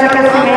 gracias, presidente.